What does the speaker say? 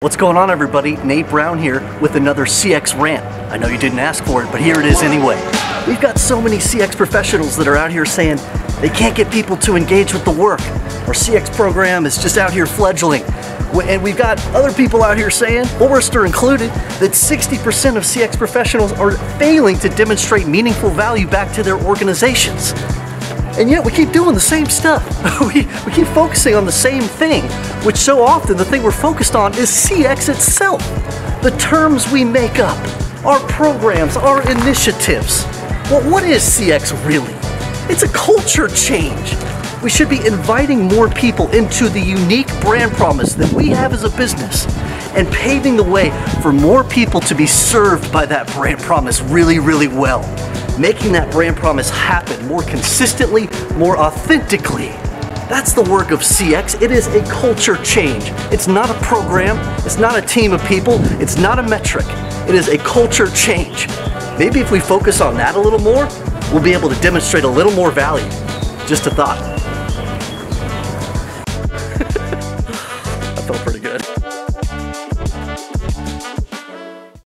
What's going on everybody? Nate Brown here with another CX rant. I know you didn't ask for it, but here it is anyway. We've got so many CX professionals that are out here saying they can't get people to engage with the work. Our CX program is just out here fledgling. And we've got other people out here saying, Forrester included, that 60% of CX professionals are failing to demonstrate meaningful value back to their organizations. And yet we keep doing the same stuff. we, we keep focusing on the same thing, which so often the thing we're focused on is CX itself. The terms we make up, our programs, our initiatives. Well, what is CX really? It's a culture change. We should be inviting more people into the unique brand promise that we have as a business and paving the way for more people to be served by that brand promise really, really well making that brand promise happen more consistently, more authentically. That's the work of CX. It is a culture change. It's not a program, it's not a team of people, it's not a metric. It is a culture change. Maybe if we focus on that a little more, we'll be able to demonstrate a little more value. Just a thought.